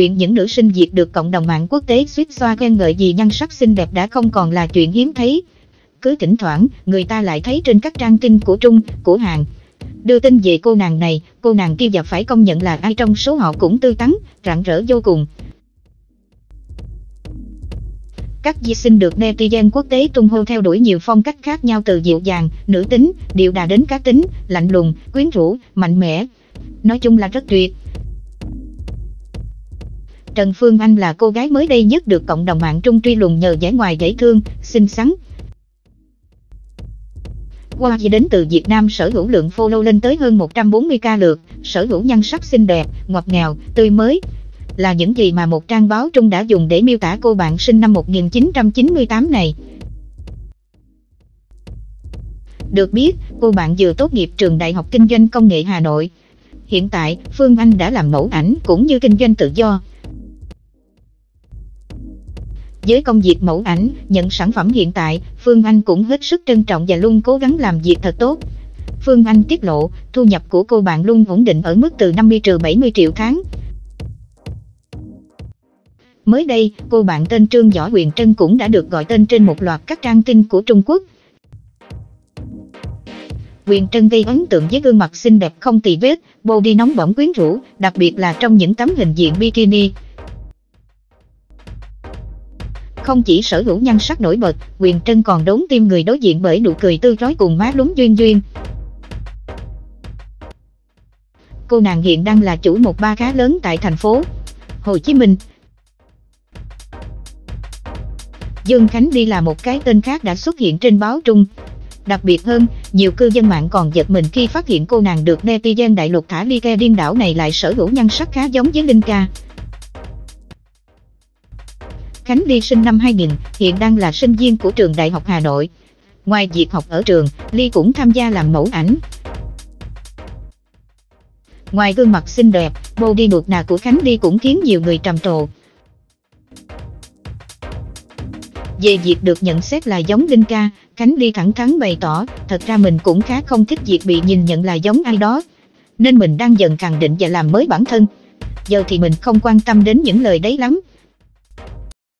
chuyện những nữ sinh Việt được cộng đồng mạng quốc tế suýt xoa khen ngợi vì nhan sắc xinh đẹp đã không còn là chuyện hiếm thấy. Cứ thỉnh thoảng, người ta lại thấy trên các trang tin của Trung, của Hàn, đưa tin về cô nàng này, cô nàng kia và phải công nhận là ai trong số họ cũng tươi tắn, rạng rỡ vô cùng. Các di sinh được netizen quốc tế tung hô theo đuổi nhiều phong cách khác nhau từ dịu dàng, nữ tính, điệu đà đến cá tính, lạnh lùng, quyến rũ, mạnh mẽ. Nói chung là rất tuyệt. Trần Phương Anh là cô gái mới đây nhất được cộng đồng mạng trung truy lùng nhờ vẻ ngoài dễ thương, xinh xắn. Qua gì đến từ Việt Nam sở hữu lượng follow lên tới hơn 140k lượt, sở hữu nhan sắc xinh đẹp, ngọt ngào, tươi mới, là những gì mà một trang báo Trung đã dùng để miêu tả cô bạn sinh năm 1998 này. Được biết, cô bạn vừa tốt nghiệp trường Đại học Kinh doanh Công nghệ Hà Nội. Hiện tại, Phương Anh đã làm mẫu ảnh cũng như kinh doanh tự do. Với công việc mẫu ảnh, nhận sản phẩm hiện tại, Phương Anh cũng hết sức trân trọng và luôn cố gắng làm việc thật tốt. Phương Anh tiết lộ, thu nhập của cô bạn luôn ổn định ở mức từ 50 trừ 70 triệu tháng. Mới đây, cô bạn tên Trương Võ Huyền Trân cũng đã được gọi tên trên một loạt các trang tin của Trung Quốc. Huyền Trân gây ấn tượng với gương mặt xinh đẹp không tì vết, body nóng bỏng quyến rũ, đặc biệt là trong những tấm hình diện bikini. Không chỉ sở hữu nhan sắc nổi bật, quyền Trân còn đốn tim người đối diện bởi nụ cười tươi rói cùng má lúng duyên duyên. Cô nàng hiện đang là chủ một ba khá lớn tại thành phố Hồ Chí Minh. Dương Khánh đi là một cái tên khác đã xuất hiện trên báo Trung. Đặc biệt hơn, nhiều cư dân mạng còn giật mình khi phát hiện cô nàng được netizen đại lục thả ly ke điên đảo này lại sở hữu nhan sắc khá giống với Linh Ca. Khánh Ly sinh năm 2000, hiện đang là sinh viên của trường Đại học Hà Nội. Ngoài việc học ở trường, Ly cũng tham gia làm mẫu ảnh. Ngoài gương mặt xinh đẹp, body nuột nà của Khánh Ly cũng khiến nhiều người trầm trồ. Về việc được nhận xét là giống Linh Ca, Khánh Ly thẳng thắn bày tỏ, thật ra mình cũng khá không thích việc bị nhìn nhận là giống ai đó. Nên mình đang dần khẳng định và làm mới bản thân. Giờ thì mình không quan tâm đến những lời đấy lắm.